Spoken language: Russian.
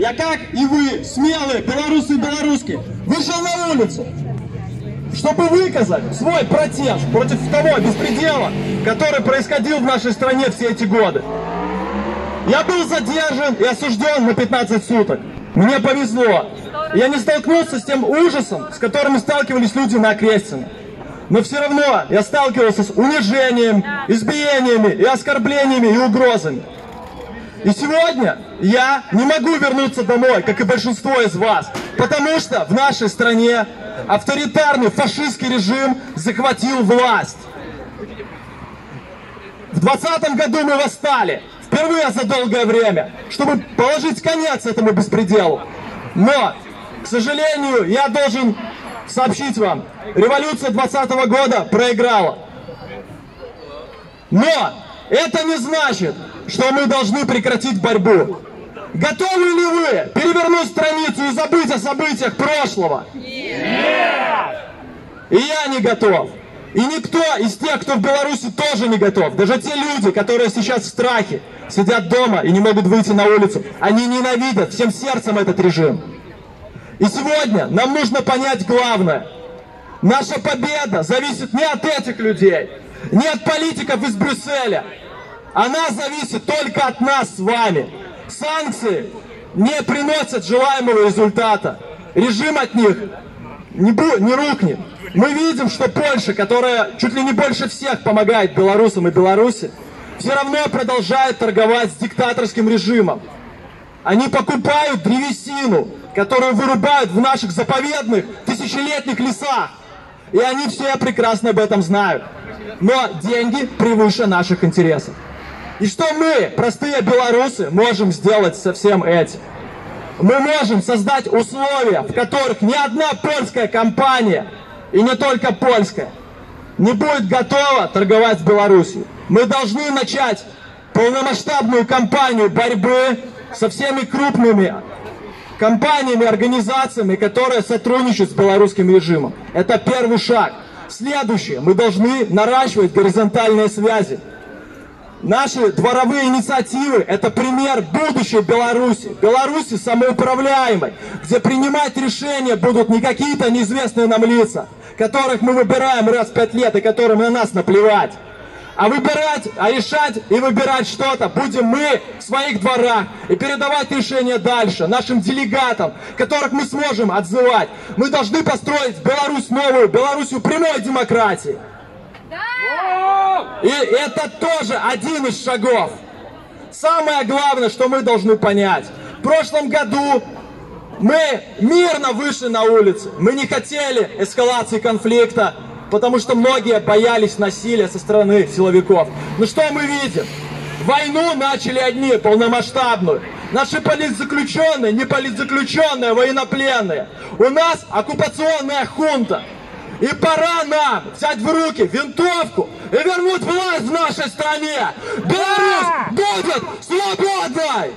я как и вы, смелые белорусы и белоруски, вышел на улицу, чтобы выказать свой протест против того беспредела, который происходил в нашей стране все эти годы. Я был задержан и осужден на 15 суток. Мне повезло. Я не столкнулся с тем ужасом, с которым сталкивались люди на Окрестино. Но все равно я сталкивался с унижением, избиениями и оскорблениями и угрозами. И сегодня я не могу вернуться домой, как и большинство из вас, потому что в нашей стране авторитарный фашистский режим захватил власть. В 2020 году мы восстали, впервые за долгое время, чтобы положить конец этому беспределу. Но, к сожалению, я должен сообщить вам, революция 20 года проиграла. Но это не значит, что мы должны прекратить борьбу. Готовы ли вы перевернуть страницу и забыть о событиях прошлого? Нет! И я не готов. И никто из тех, кто в Беларуси, тоже не готов. Даже те люди, которые сейчас в страхе, сидят дома и не могут выйти на улицу, они ненавидят всем сердцем этот режим. И сегодня нам нужно понять главное. Наша победа зависит не от этих людей, не от политиков из Брюсселя. Она зависит только от нас с вами. Санкции не приносят желаемого результата. Режим от них не, не рухнет. Мы видим, что Польша, которая чуть ли не больше всех помогает белорусам и Беларуси, все равно продолжает торговать с диктаторским режимом. Они покупают древесину, которую вырубают в наших заповедных тысячелетних лесах. И они все прекрасно об этом знают. Но деньги превыше наших интересов. И что мы, простые белорусы, можем сделать со всем этим? Мы можем создать условия, в которых ни одна польская компания, и не только польская, не будет готова торговать с Беларусью. Мы должны начать полномасштабную кампанию борьбы со всеми крупными компаниями, организациями, которые сотрудничают с белорусским режимом. Это первый шаг. Следующее. Мы должны наращивать горизонтальные связи. Наши дворовые инициативы – это пример будущей Беларуси. Беларуси самоуправляемой, где принимать решения будут не какие-то неизвестные нам лица, которых мы выбираем раз в пять лет и которым на нас наплевать. А выбирать, а решать и выбирать что-то будем мы в своих дворах и передавать решения дальше нашим делегатам, которых мы сможем отзывать. Мы должны построить Беларусь новую, Белоруссию прямой демократии. И это тоже один из шагов. Самое главное, что мы должны понять. В прошлом году мы мирно вышли на улицы. Мы не хотели эскалации конфликта, потому что многие боялись насилия со стороны силовиков. Но что мы видим? Войну начали одни, полномасштабную. Наши политзаключенные, не политзаключенные, военнопленные. У нас оккупационная хунта. И пора нам взять в руки винтовку и вернуть власть в нашей стране. Беларусь будет свободной!